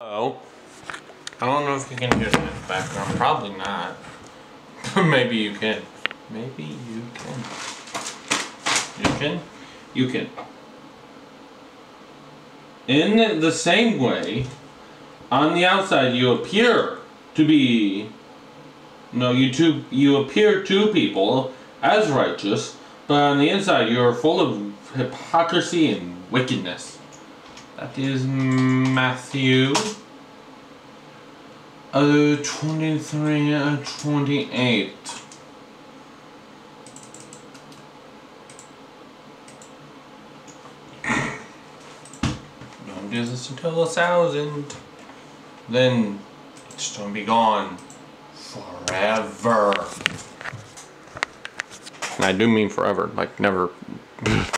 Oh, I don't know if you can hear that in the background. Probably not. Maybe you can. Maybe you can. You can? You can. In the same way, on the outside you appear to be no, you two you appear to people as righteous, but on the inside you are full of hypocrisy and wickedness. That is Matthew uh, 23 uh, 28. Don't do this until a thousand. Then it's gonna be gone forever. And I do mean forever, like never